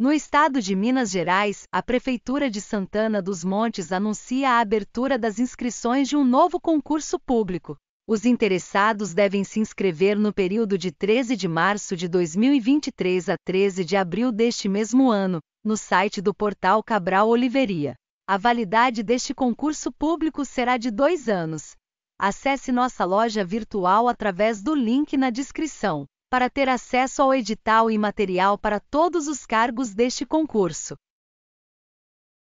No estado de Minas Gerais, a Prefeitura de Santana dos Montes anuncia a abertura das inscrições de um novo concurso público. Os interessados devem se inscrever no período de 13 de março de 2023 a 13 de abril deste mesmo ano, no site do portal Cabral Oliveria. A validade deste concurso público será de dois anos. Acesse nossa loja virtual através do link na descrição para ter acesso ao edital e material para todos os cargos deste concurso.